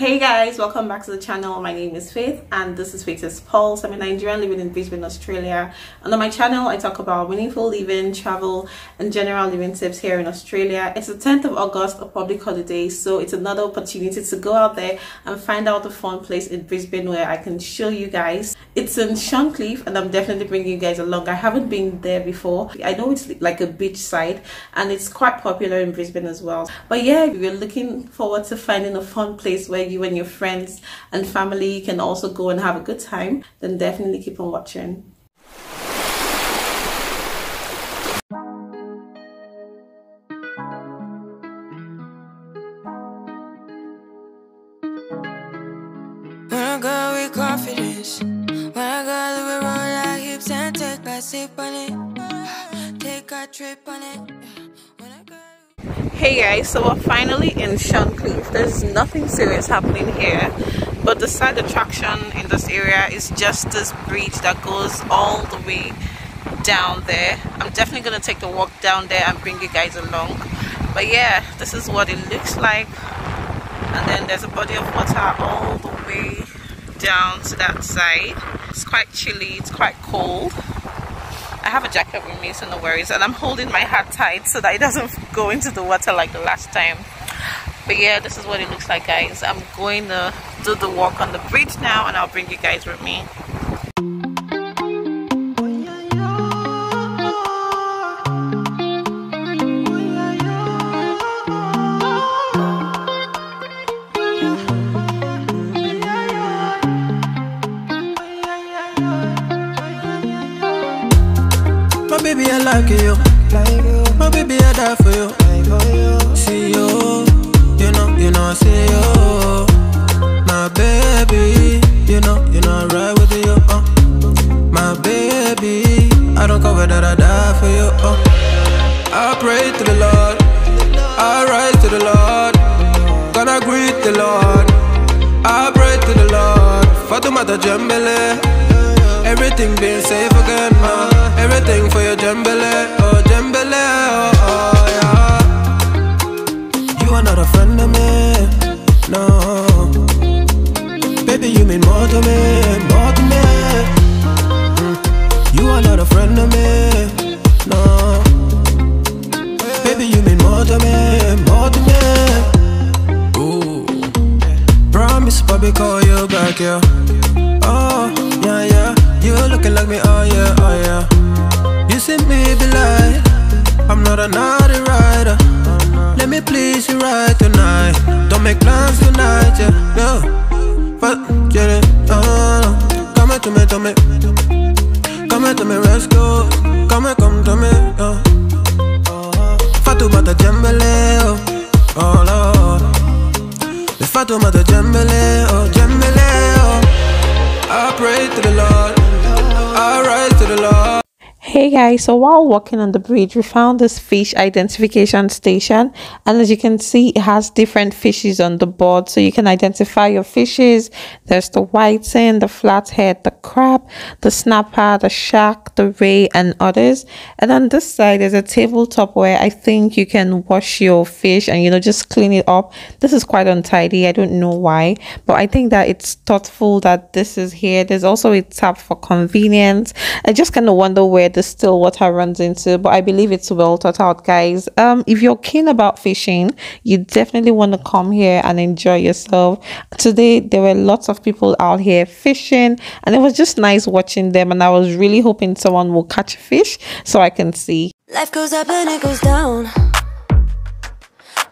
Hey guys, welcome back to the channel. My name is Faith and this is Faith's Pulse. I'm a Nigerian living in Brisbane, Australia. And on my channel, I talk about meaningful living, travel, and general living tips here in Australia. It's the 10th of August, a public holiday, so it's another opportunity to go out there and find out a fun place in Brisbane where I can show you guys. It's in Shorncliffe and I'm definitely bringing you guys along. I haven't been there before. I know it's like a beach side and it's quite popular in Brisbane as well. But yeah, we're looking forward to finding a fun place where you and your friends and family can also go and have a good time, then definitely keep on watching. Take a trip on it. Hey guys, so we're finally in Shorncliffe. There's nothing serious happening here, but the side attraction in this area is just this bridge that goes all the way down there. I'm definitely gonna take the walk down there and bring you guys along. But yeah, this is what it looks like. And then there's a body of water all the way down to that side. It's quite chilly, it's quite cold. I have a jacket with me, so no worries. And I'm holding my hat tight so that it doesn't go into the water like the last time. But yeah, this is what it looks like, guys. I'm going to do the walk on the bridge now, and I'll bring you guys with me. Baby, I like you. My baby, I die for you. See you, you know, you know, I see you. My baby, you know, you know, I ride with you. Uh. My baby, I don't cover that, I die for you. Uh. I pray to the Lord, I rise to the Lord. Gonna greet the Lord. I pray to the Lord. Fatumata Jambele. Everything being safe again, uh. Everything for your jambele, oh jambele, oh, oh yeah. You are not a friend of me, no. Baby, you mean more to me, more to me. Mm. You are not a friend of me, no. Baby, you mean more to me, more to me. Ooh. Promise, Bobby, call you back, yeah. Oh, yeah, yeah. You looking like me, oh yeah, me be like, I'm not a naughty rider. Let me please you right tonight. Don't make plans tonight, yeah, no. But get it, oh, come to me, to me. Come to me, go. Come come to me, oh. Fatu bata jembele, oh, oh Lord. The Fatu bata jembele, oh, jembele, oh. I pray to the Lord. Hey guys, so while walking on the bridge, we found this fish identification station, and as you can see, it has different fishes on the board, so you can identify your fishes. There's the whiting, the flathead, the crab, the snapper, the shark, the ray, and others. And on this side, there's a tabletop where I think you can wash your fish and you know just clean it up. This is quite untidy. I don't know why, but I think that it's thoughtful that this is here. There's also a tap for convenience. I just kind of wonder where the still water runs into, but I believe it's well thought out, guys. Um, if you're keen about fishing, you definitely want to come here and enjoy yourself. Today, there were lots of people out here fishing, and it was just nice watching them. And I was really hoping someone will catch a fish so I can see. Life goes up and it goes down.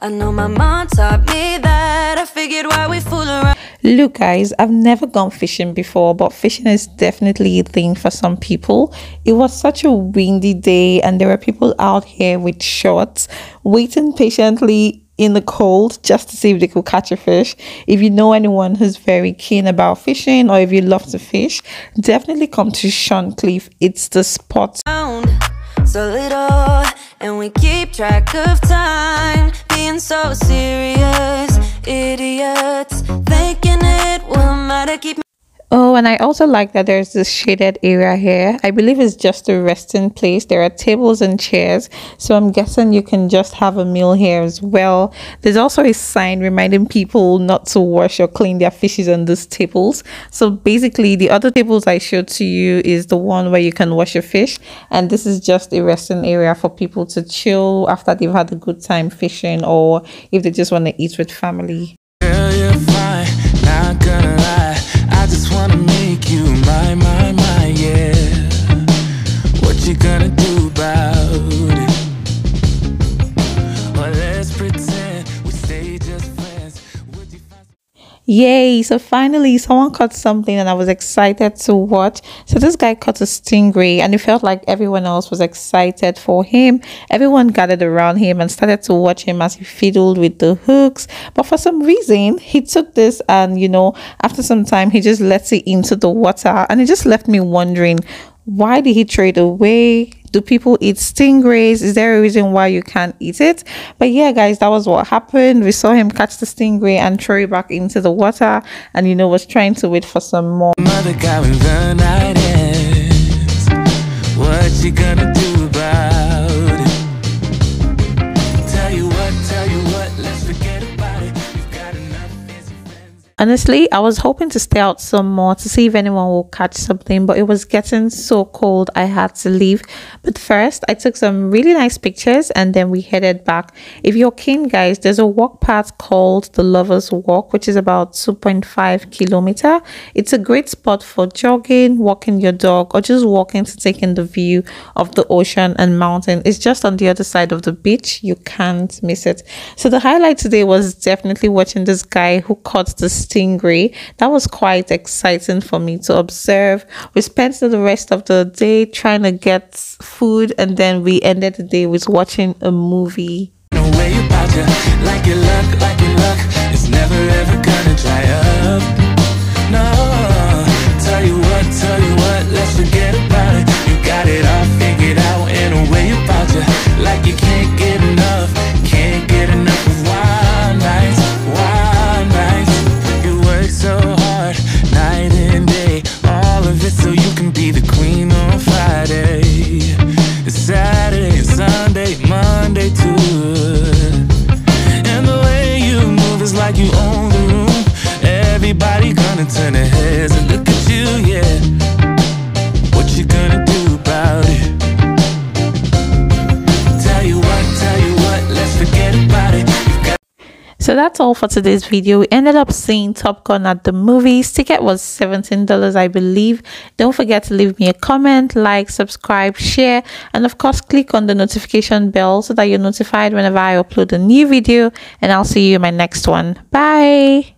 I know my mom taught me that. I figured why we fool around. Look, guys, I've never gone fishing before, but fishing is definitely a thing for some people. It was such a windy day, and there were people out here with shorts waiting patiently in the cold just to see if they could catch a fish. If you know anyone who's very keen about fishing, or if you love to fish, definitely come to Shorncliffe. It's the spot. so little, and we keep track of time. Being so serious, idiots, thinking it will. Keep Oh, and I also like that there's this shaded area here. I believe it's just a resting place. There are tables and chairs. So I'm guessing you can just have a meal here as well. There's also a sign reminding people not to wash or clean their fishes on these tables. So basically the other tables I showed to you is the one where you can wash your fish. And this is just a resting area for people to chill after they've had a good time fishing or if they just want to eat with family. Girl, just wanna make you my, my, my, yeah. What you gonna do Yay! So finally, someone caught something, and I was excited to watch. So this guy caught a stingray, and it felt like everyone else was excited for him. Everyone gathered around him and started to watch him as he fiddled with the hooks. But for some reason, he took this, and you know, after some time, he just lets it into the water, and it just left me wondering why did he trade away? Do people eat stingrays? Is there a reason why you can't eat it? But yeah, guys, that was what happened. We saw him catch the stingray and throw it back into the water, and you know, was trying to wait for some more. Honestly, I was hoping to stay out some more to see if anyone will catch something, but it was getting so cold I had to leave. But first, I took some really nice pictures and then we headed back. If you're keen, guys, there's a walk path called the Lovers Walk, which is about 2.5 kilometer. It's a great spot for jogging, walking your dog, or just walking to take in the view of the ocean and mountain. It's just on the other side of the beach. You can't miss it. So the highlight today was definitely watching this guy who caught the stingray. That was quite exciting for me to observe. We spent the rest of the day trying to get food and then we ended the day with watching a movie. No Heads and look at you, yeah. What you gonna do about it? Tell you what, tell you what, let's forget about it. So that's all for today's video. We ended up seeing Top Gun at the movies. Ticket was $17, I believe. Don't forget to leave me a comment, like, subscribe, share, and of course, click on the notification bell so that you're notified whenever I upload a new video. And I'll see you in my next one. Bye.